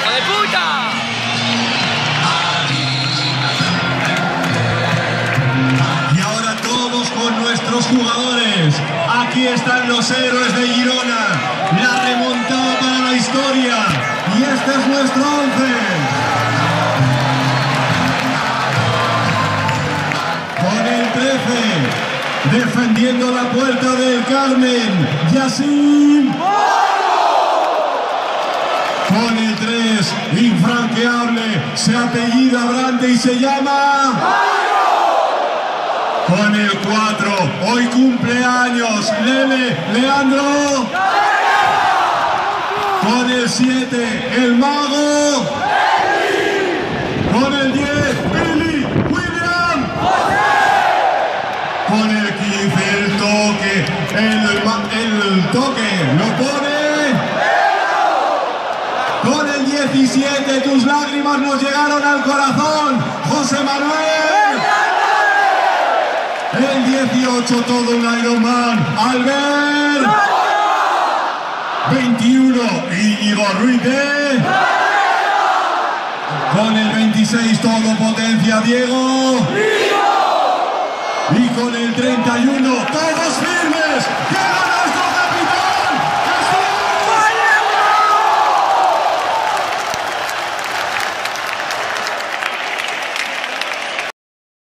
¡Hijo de puta! Y ahora todos con nuestros jugadores. Aquí están los héroes de Girona. La remontada para la historia. Y este es nuestro once. Con el 13, defendiendo la puerta del Carmen, Yacine. Con el 3, infranqueable, se apellida Brande y se llama... Con el 4, hoy cumpleaños, Lele, Leandro. Con el 7, el mago. Con el 10, Billy, William. Con el 15, el toque, el, el toque, lo pone. Con el 17, tus lágrimas nos llegaron al corazón, José Manuel. El 18, todo un Ironman, Albert. 21, Íñigo Ruiz de... Con el 26, todo potencia, Diego. Y con el 31, todos.